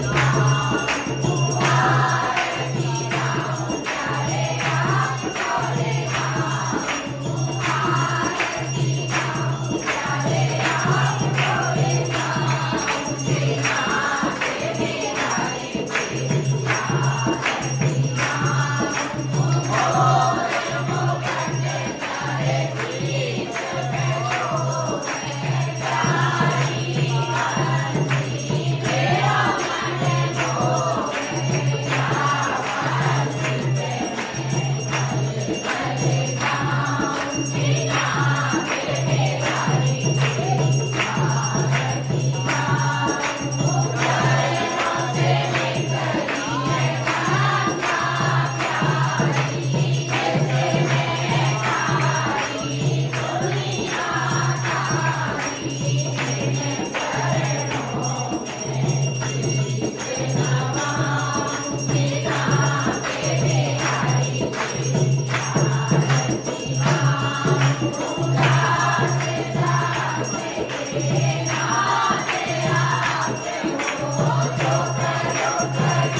Amen.